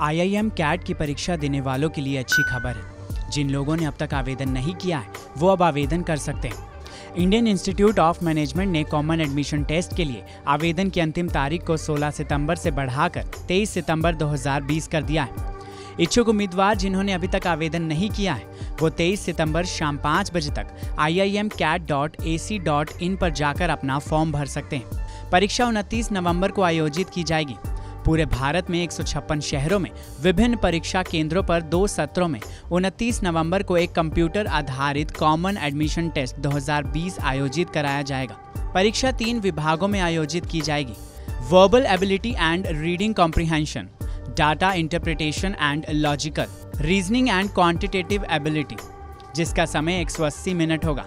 IIM cat की परीक्षा देने वालों के लिए अच्छी खबर है। जिन लोगों ने अब तक आवेदन नहीं किया है, वो अब आवेदन कर सकते हैं। इंडियन इंस्टीट्यूट ऑफ़ मैनेजमेंट ने कॉमन एडमिशन टेस्ट के लिए आवेदन की अंतिम तारीख को 16 सितंबर से बढ़ाकर 23 सितंबर 2020 कर दिया है। इच्छुक उम्मीदवार जिन्होंने अभी तक आवेदन नहीं किया है, वो 23 सितंबर शाम पाँच बजे तक I I M CAT dot A C dot in पर जाकर अपना फॉर्म भर सकते हैं। परीक्षा उनतीस नवंबर को आयोजित की जाएगी। पूरे भारत में एक सौ छप्पन शहरों में, विभिन्न परीक्षा केंद्रों पर दो सत्रों में 29 नवंबर को एक कंप्यूटर आधारित कॉमन एडमिशन टेस्ट 2020 आयोजित कराया जाएगा। परीक्षा तीन विभागों में आयोजित की जाएगी। Verbal ability and reading comprehension data interpretation and logical reasoning and quantitative ability जिसका समय 180 मिनट होगा।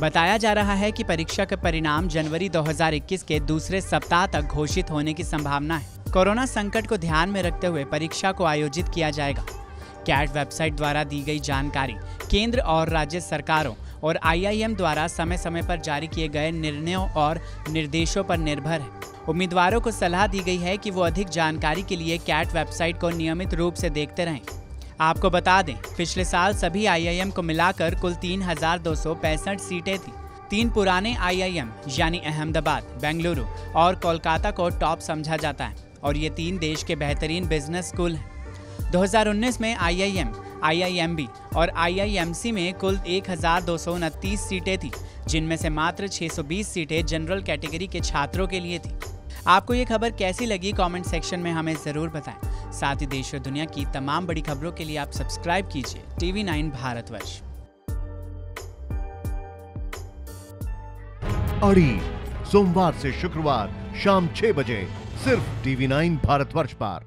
बताया जा रहा है कि परीक्षा का परिणाम जनवरी 2021 के दूसरे सप्ताह तक घोषित होने की संभावना है। कोरोना संकट को ध्यान में रखते हुए परीक्षा को आयोजित किया जाएगा। कैट वेबसाइट द्वारा दी गई जानकारी केंद्र और राज्य सरकारों और आईआईएम द्वारा समय समय पर जारी किए गए निर्णयों और निर्देशों पर निर्भर है। उम्मीदवारों को सलाह दी गई है कि वो अधिक जानकारी के लिए कैट वेबसाइट को नियमित रूप से देखते रहें। आपको बता दें, पिछले साल सभी आईआईएम को मिलाकर कुल तीन हज़ार दो सौ पैंसठ सीटें थी। तीन पुराने आईआईएम, यानी अहमदाबाद, बेंगलुरु और कोलकाता को टॉप समझा जाता है। और ये तीन देश के बेहतरीन बिज़नेस स्कूल हैं। 2019 में आईआईएम, आईआईएमबी और आईआईएमसी में कुल एक सीटें थी जिनमें से मात्र 620 सीटें जनरल कैटेगरी के छात्रों के लिए थी। आपको ये खबर कैसी लगी कमेंट सेक्शन में हमें ज़रूर बताएँ। साथ ही देश और दुनिया की तमाम बड़ी खबरों के लिए आप सब्सक्राइब कीजिए टीवी नाइन भारतवर्ष। अड़ी सोमवार से शुक्रवार शाम छह बजे। सिर्फ़ टीवी नाइन भारतवर्ष पर।